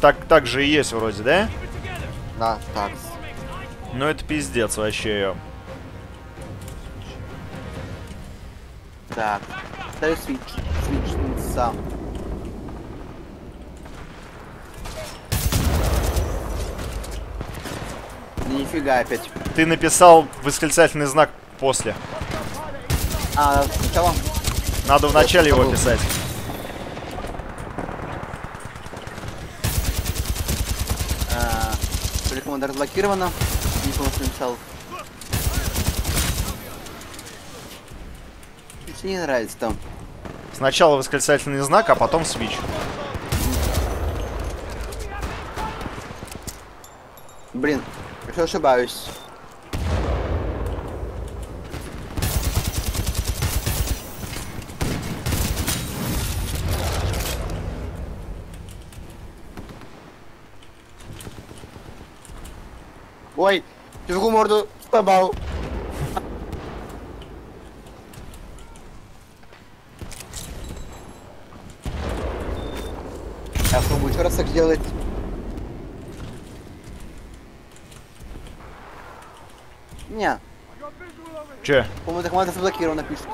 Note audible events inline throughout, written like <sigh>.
Так, так же и есть вроде, да? Да, так. Ну это пиздец вообще. Так. Ставлю свич. Свич сам. Нифига опять. Ты написал восклицательный знак после. А, сначала? Надо в начале его писать. Команда разблокирована. Что написал. Мне не нравится там. Сначала восклицательный знак, а потом свич. Блин, я ошибаюсь. Ой, в морду попал. Я попробую еще раз так сделать. Не, Че? по-моему, эта команда заблокирована, пишет.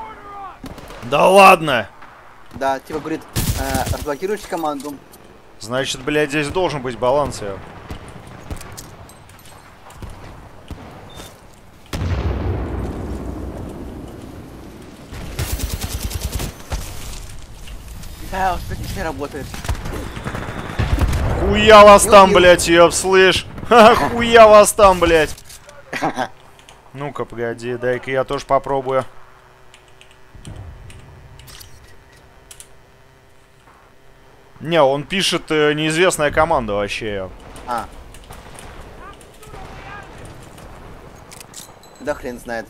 Да ладно! Да, типа говорит, э, разблокируйте команду. Значит, блядь, здесь должен быть баланс. я. Да, что не работает. Хуя вас там, блядь, ёб, слышь? <laughs> Ха, Хуя вас там, блядь. <laughs> Ну-ка, погоди, дай-ка я тоже попробую. Не, он пишет э, неизвестная команда вообще. А. Да хрен знает.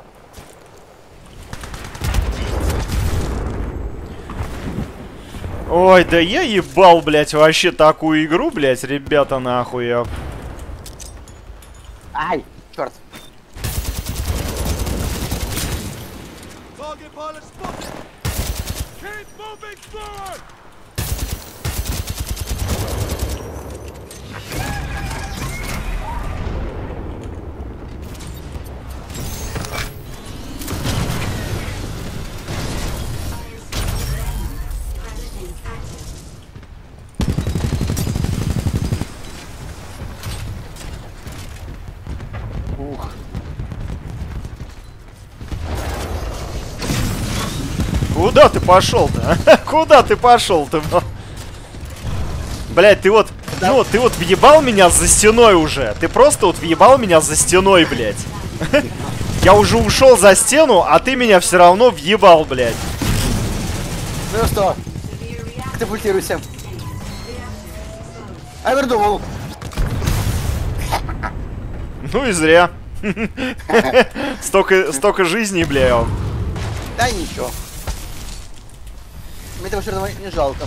Ой, да я ебал, блядь, вообще такую игру, блядь, ребята, нахуй. я. Куда ты пошел-то? а? <laughs> Куда ты пошел-то? Блять, ты вот, ну вот, ты вот въебал меня за стеной уже. Ты просто вот въебал меня за стеной, блядь. <laughs> Я уже ушел за стену, а ты меня все равно въебал, блядь. Ну что? Катапультируйся. Авердумал. Ну и зря. <laughs> Столько, столько жизней, бля. Да ничего. Мне этого все не жалко.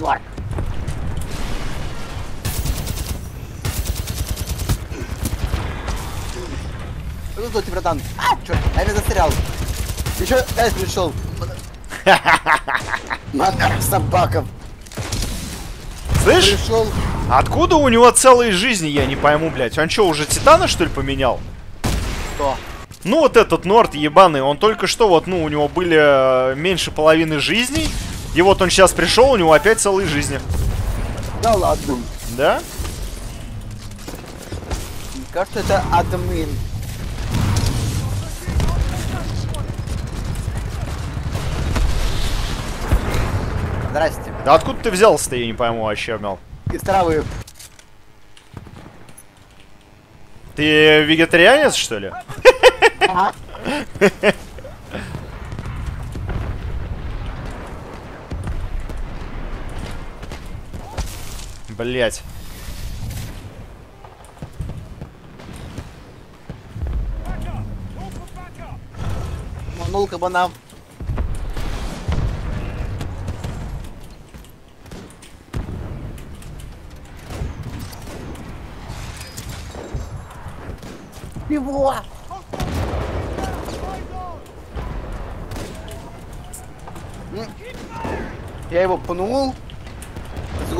Тварь. Ну что, ты, братан? А, черт, я меня застрял. Еще Эс пришел. Мотор собаков. Слышь, Пришел. откуда у него целые жизни, я не пойму, блядь. Он что, уже Титана, что ли, поменял? Кто? Ну, вот этот Норд ебаный, он только что, вот, ну, у него были э, меньше половины жизней. И вот он сейчас пришел, у него опять целые жизни. Да ладно. Да? Мне кажется, это админ. Здрасте. Да откуда ты взялся-то, я не пойму вообще, Мел. Из травы. Ты вегетарианец, что ли? <laughs> Блять. Манул кабана. Его! Я его пнул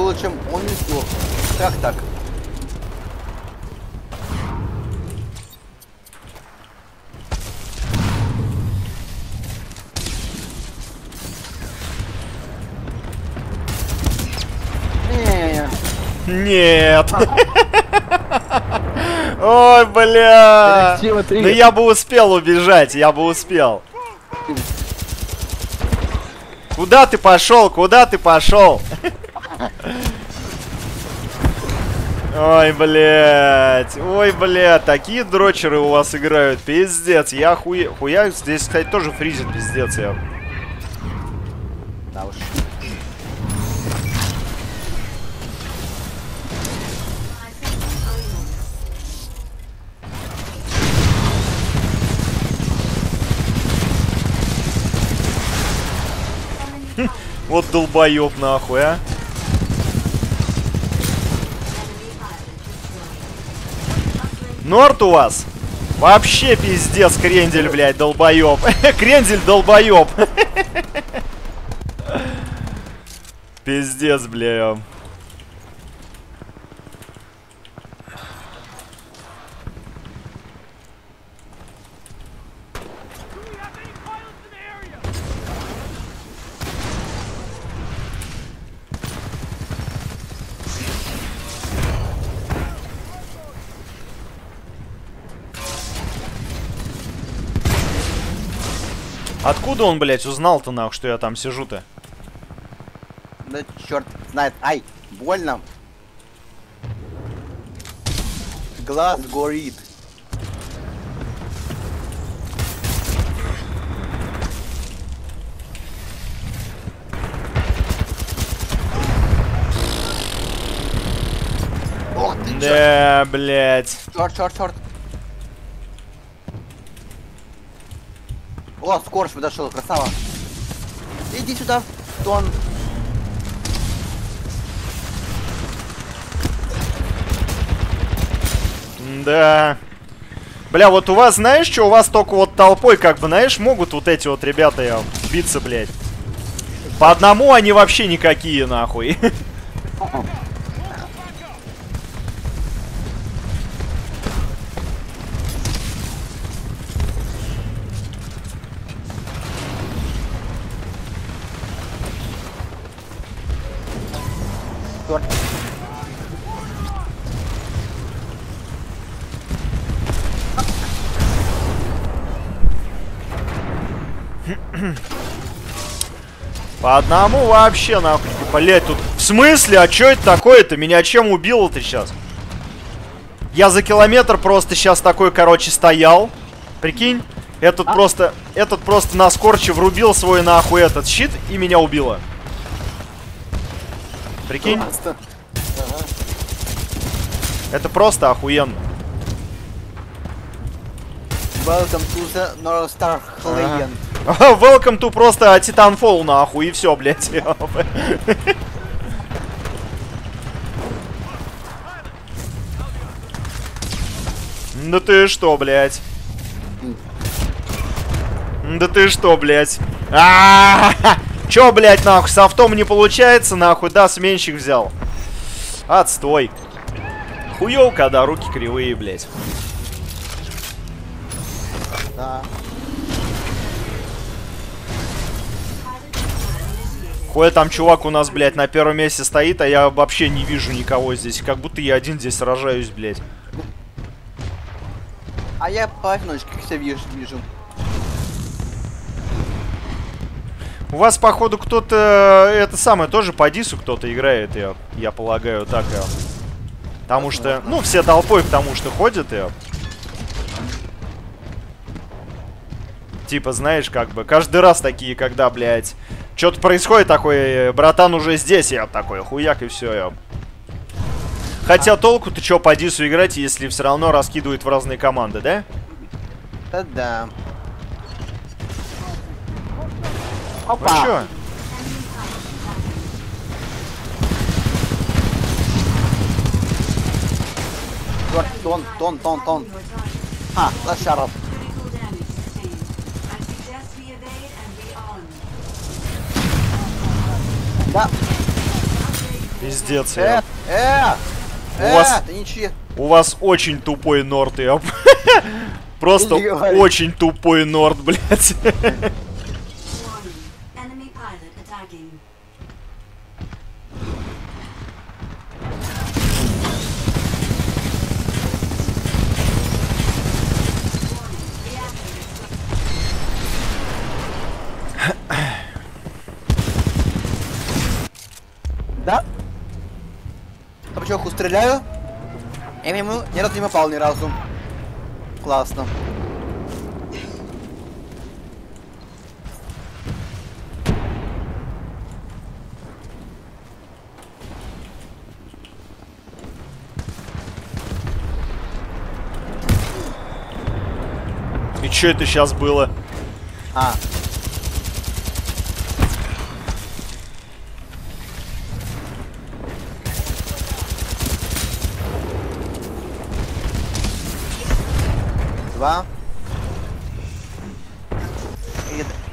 с голочем, он не сдох. Как так? Не-не-не. Нет. Ой, бля. Три. Ну я бы успел убежать, я бы успел. Куда ты пошел? Куда ты пошел? Ой, блядь. Ой, блядь. Такие дрочеры у вас играют. Пиздец. Я хуя... Хуя... Здесь, кстати, тоже фризит, пиздец. Я... Да уж. <laughs> Вот долбоеб нахуй, а. Норт у вас? Вообще пиздец, крендель, блядь, долбоеб. <laughs> крендель долбоеб. <laughs> пиздец, бля. Откуда он, блядь, узнал-то нахуй, что я там сижу-то? Да черт знает. Ай, больно. Глаз горит. Ох ты, Да, блядь. черт, черт, черт. О, скорость подошел, красава. Иди сюда, Тон. Да. Бля, вот у вас, знаешь, что у вас только вот толпой, как бы, знаешь, могут вот эти вот ребята я, биться, блядь. По одному они вообще никакие, нахуй. <laughs> По одному вообще, нахуй. Блять, тут... В смысле? А чё это такое-то? Меня чем убило ты сейчас? Я за километр просто сейчас такой, короче, стоял. Прикинь? Этот просто... Этот просто на скорче врубил свой нахуй этот щит и меня убило. Прикинь? Просто. Это просто охуенно. Welcome to the North Star Clan. <laughs> Welcome to просто Titanfall нахуй и все, блядь. <laughs> Да ты что, блядь? Да ты что, блядь? А <laughs> Чё, блядь, нахуй, с автом не получается, нахуй, да, сменщик взял. Отстой. Хуёв, когда руки кривые, блядь. Хуя там чувак у нас, блядь, на первом месте стоит, а я вообще не вижу никого здесь. Как будто я один здесь сражаюсь, блядь. А я по одиночке все вижу. вижу. У вас, походу, кто-то... э, Это самое, тоже по дису кто-то играет, я, я полагаю, так, я. Потому что... Ну, все толпой потому что ходят, я. Типа, знаешь, как бы, каждый раз такие, когда, блядь, что-то происходит такое, братан уже здесь, я такой, хуяк и все, я. Хотя толку-то что по Дису играть, если все равно раскидывают в разные команды, да? Да-да. Ну Опа! чё? Чувак, Тон, тон, тон, тон. А, лошаров. Да. Пиздец, Э, я. э, У э, вас- ты ничьи. У вас очень тупой норд, я. <laughs> Просто очень тупой норд, блядь. <laughs> Я стреляю? Я ему ни разу не попал ни разу. Классно. И что это сейчас было? А. И... д-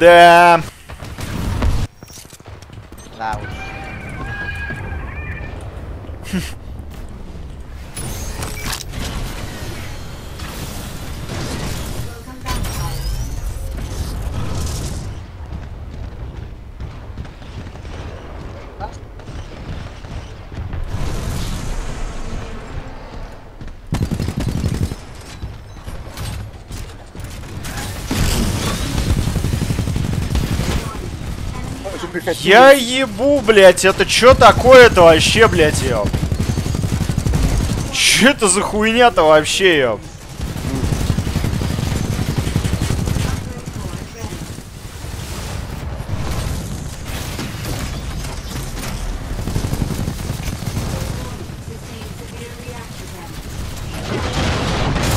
Да. Да <laughs> прихотливо. Я ебу, блядь, это чё такое-то вообще, блядь, ёп? Чё это за хуйня-то вообще, damage.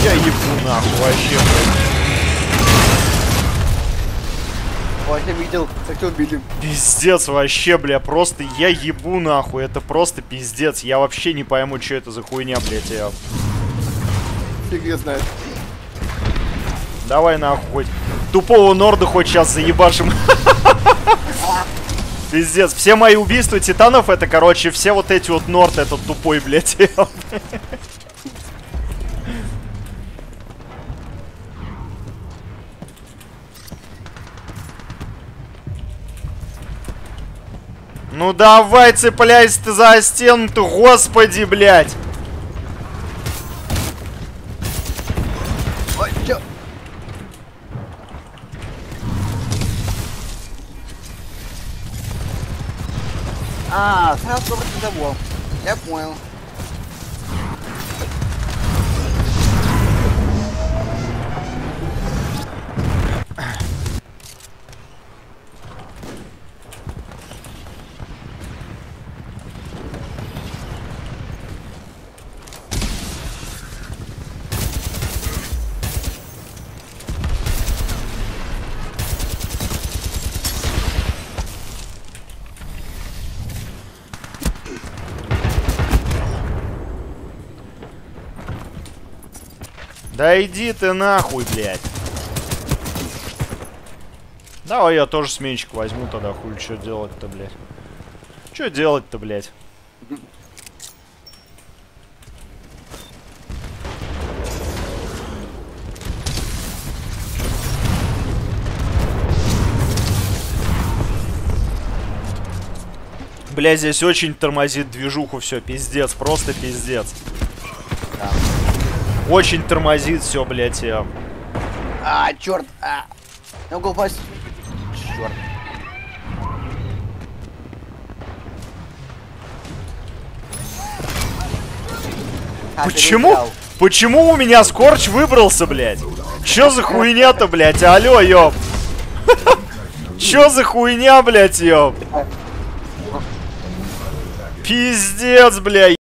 Я ебу нахуй вообще, я видел, как тебя убили. Пиздец вообще, бля, просто я ебу нахуй, это просто пиздец. Я вообще не пойму, что это за хуйня, блядь, ёп. Фиг ее знает. Давай нахуй хоть тупого Норда хоть сейчас заебашим. Пиздец, все мои убийства титанов это, короче, все вот эти вот Норд этот тупой, блядь. Ну давай цепляйся ты за стену-то, господи, блядь. Ой, чё? А, сразу sobre того. Я понял. Да иди ты нахуй, блядь. Давай я тоже сменщик возьму тогда, хуй, что делать-то, блядь. Что делать-то, блядь? Бля, здесь очень тормозит движуху все, пиздец, просто пиздец. Очень тормозит все, блядь, я. А, черт! А. Не могу упасть. Черт. А, Почему? Почему у меня скорч выбрался, блядь? Чё за хуйня-то, блядь? Алло, ёп. <laughs> Чё за хуйня, блядь, ёп? Пиздец, блядь.